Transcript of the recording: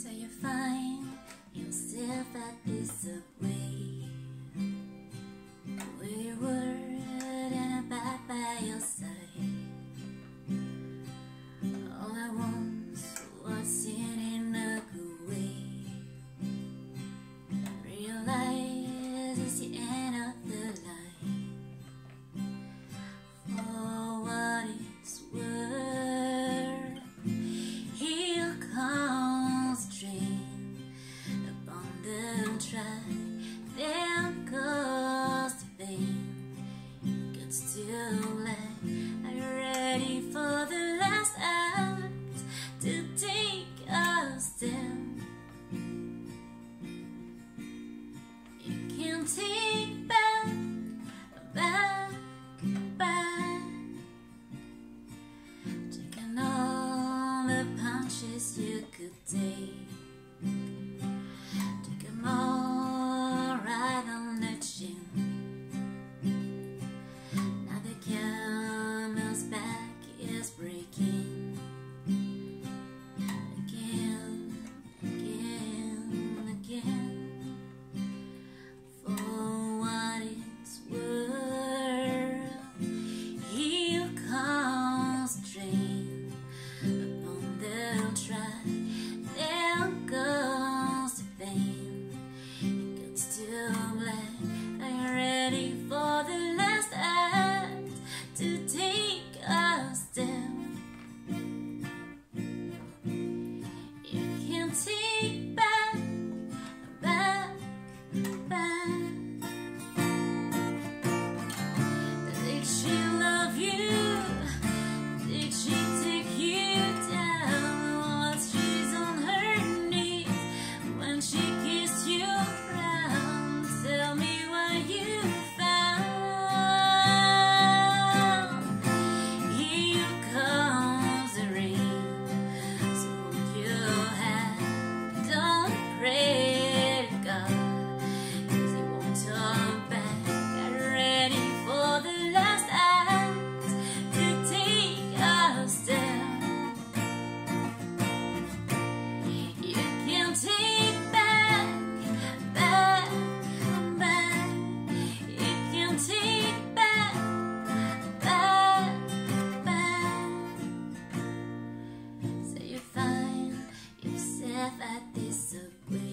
So you find yourself at this subway upon the track. There goes the pain. Gets too late. You ready for the last act to take us down? You can take back, back, back. Taking all the punches you could take so clear.